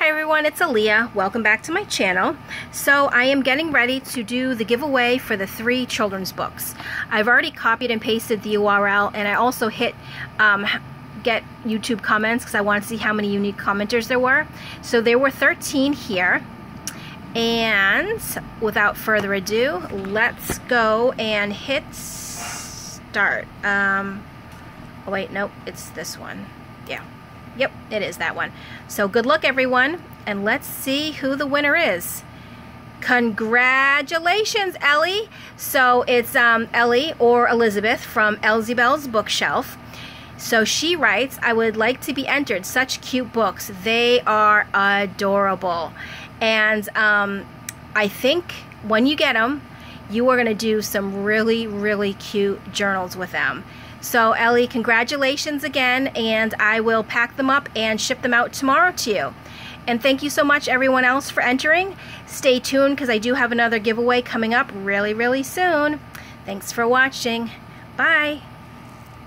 Hi everyone, it's Alia. Welcome back to my channel. So I am getting ready to do the giveaway for the three children's books. I've already copied and pasted the URL and I also hit um, get YouTube comments because I want to see how many unique commenters there were. So there were 13 here. And without further ado, let's go and hit start. Um, oh wait, nope, it's this one. Yeah. Yep, it is that one. So good luck, everyone, and let's see who the winner is. Congratulations, Ellie. So it's um, Ellie or Elizabeth from Elzebel's Bookshelf. So she writes, I would like to be entered. Such cute books. They are adorable. And um, I think when you get them, you are going to do some really, really cute journals with them. So Ellie, congratulations again, and I will pack them up and ship them out tomorrow to you. And thank you so much everyone else for entering. Stay tuned because I do have another giveaway coming up really, really soon. Thanks for watching. Bye.